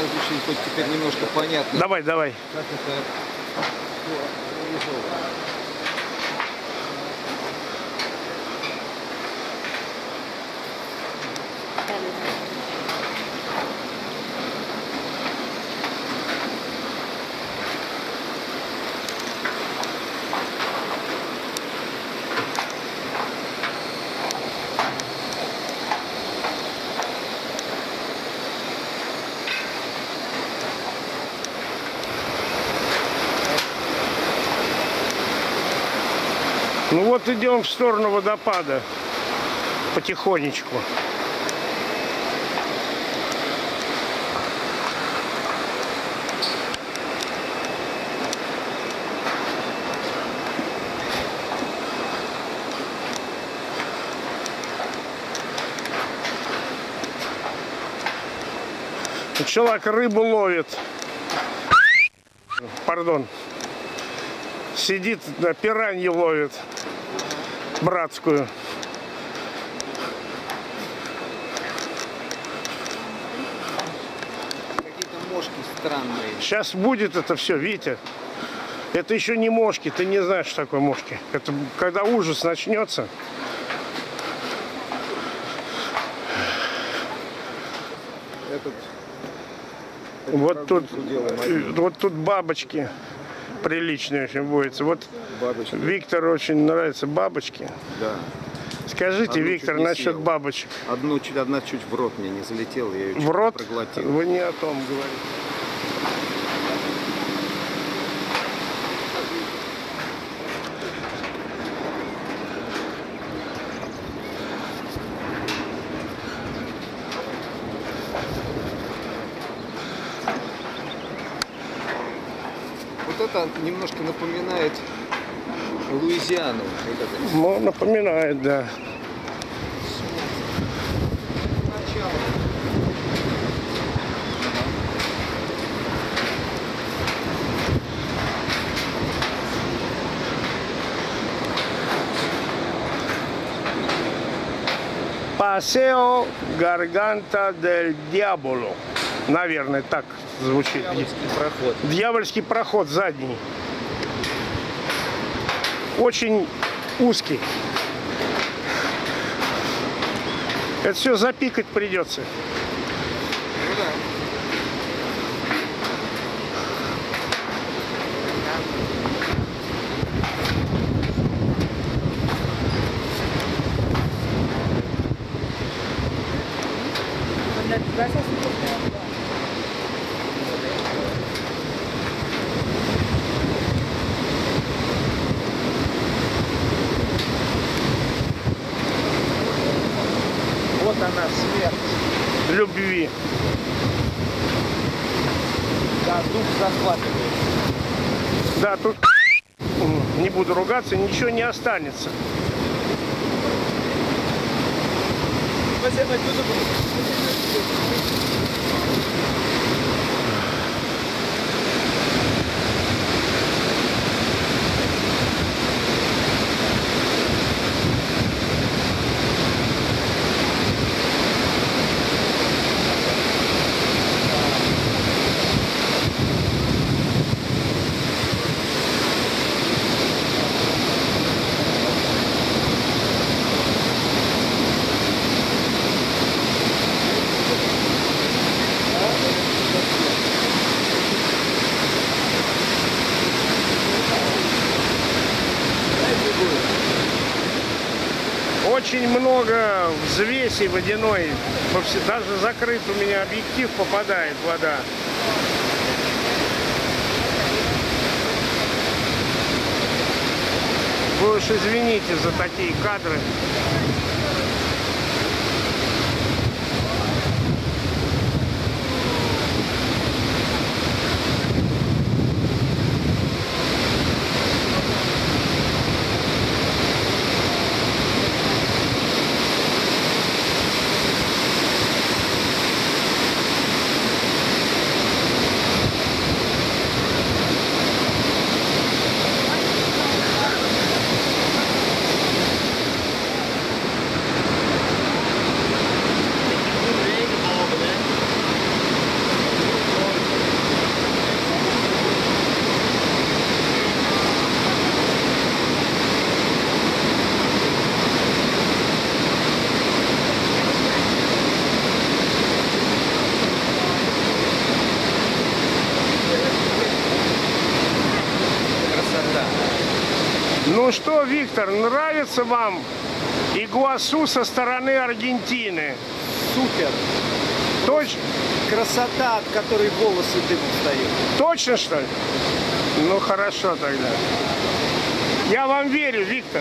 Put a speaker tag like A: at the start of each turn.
A: озвучить хоть теперь немножко понятно,
B: Давай, давай.
A: как это
B: Ну вот идем в сторону водопада. Потихонечку. Человек рыбу ловит. Пардон. Сидит, на пираньи ловит. Братскую.
A: Какие-то мошки странные.
B: Сейчас будет это все, Витя. Это еще не мошки, ты не знаешь, что такое мошки. Это когда ужас начнется.
A: Этот,
B: Вот тут,
A: делаем
B: э, вот тут бабочки приличные очень водятся. Вот
A: бабочки.
B: Виктору очень нравятся бабочки.
A: Да.
B: Скажите,
A: Одну
B: Виктор, насчет
A: съел.
B: бабочек.
A: Одну, одна чуть в рот мне не залетела, я ее
B: В рот?
A: проглотил.
B: Вы не о том говорите.
A: Это немножко напоминает Луизиану.
B: Ну, напоминает, да. Пасео Гарганта дель Диаболо. Наверное, так звучит.
A: Дьявольский проход.
B: Дьявольский проход задний. Очень узкий. Это все запикать придется.
A: Ну да. Вот она, смерть.
B: Любви.
A: Да, дух захватывает.
B: Да, тут не буду ругаться, ничего не останется. Очень много взвеси водяной. Даже закрыт у меня объектив, попадает вода. Вы уж извините за такие кадры. Ну что, Виктор, нравится вам Игуасу со стороны Аргентины?
A: Супер.
B: Точ-
A: Красота, от которой волосы дымом встают.
B: точно, что ли? Ну, хорошо тогда. Я вам верю, Виктор.